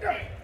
Yeah.